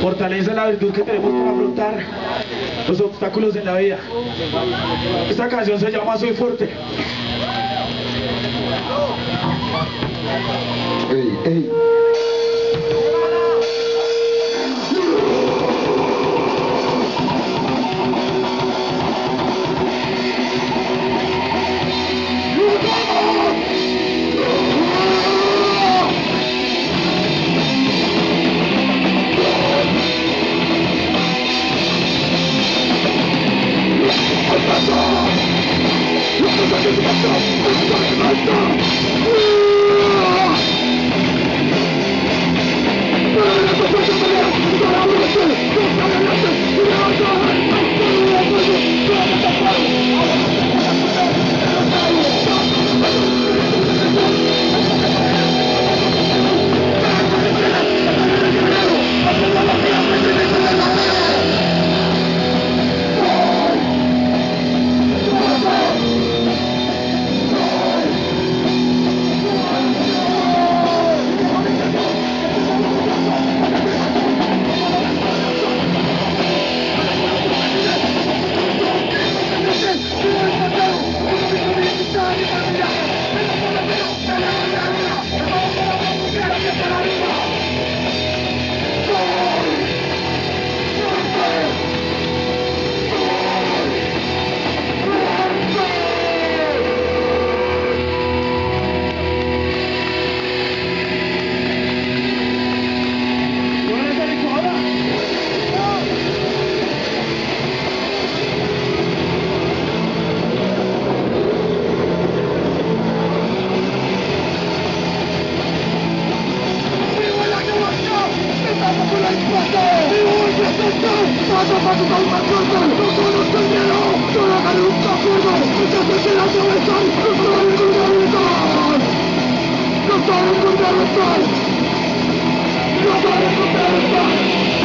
Fortaleza la virtud que tenemos para afrontar los obstáculos en la vida. Esta canción se llama Soy Fuerte. Thank you. Cantare con te lo stai Cantare con te lo stai